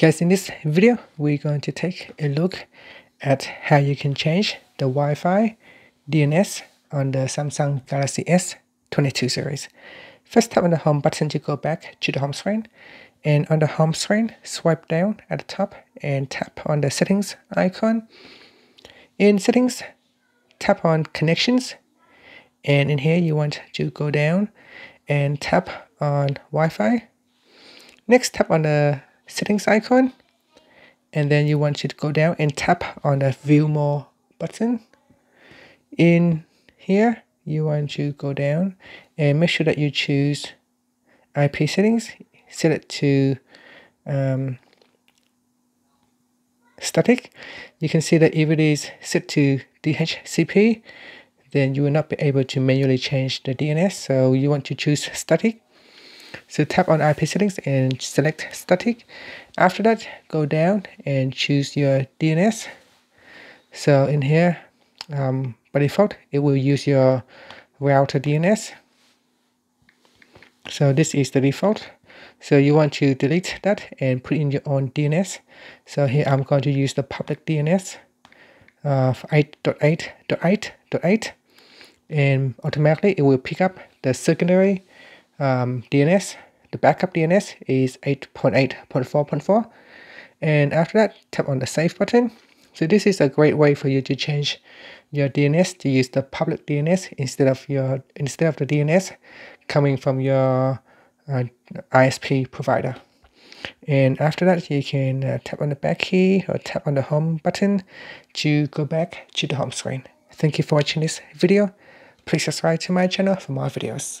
Guys, in this video, we're going to take a look at how you can change the Wi-Fi DNS on the Samsung Galaxy S22 series. First tap on the home button to go back to the home screen. And on the home screen, swipe down at the top and tap on the settings icon. In settings, tap on connections. And in here, you want to go down and tap on Wi-Fi. Next, tap on the settings icon and then you want to go down and tap on the view more button. In here you want to go down and make sure that you choose IP settings set it to um, static. You can see that if it is set to DHCP then you will not be able to manually change the DNS so you want to choose static so tap on IP settings and select static. After that, go down and choose your DNS. So in here, um, by default, it will use your router DNS. So this is the default. So you want to delete that and put in your own DNS. So here I'm going to use the public DNS of 8.8.8.8 and automatically it will pick up the secondary um, DNS. The backup DNS is 8.8.4.4. And after that, tap on the save button. So this is a great way for you to change your DNS to use the public DNS instead of your instead of the DNS coming from your uh, ISP provider. And after that, you can uh, tap on the back key or tap on the home button to go back to the home screen. Thank you for watching this video. Please subscribe to my channel for more videos.